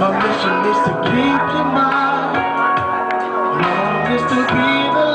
My mission is to keep you mine. Long is to be the